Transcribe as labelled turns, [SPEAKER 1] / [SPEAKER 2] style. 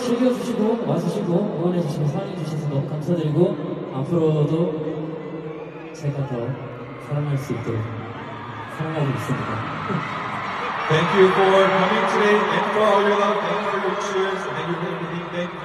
[SPEAKER 1] 즐겨주시고 와주시고 응원해주시고 사랑해주셔서 너무 감사드리고 앞으로도 제가 더 사랑할 수 있도록 사랑하고 있습니다.
[SPEAKER 2] Thank you for coming today and for all your love. Thank you for your cheers. Thank you for everything. Thank you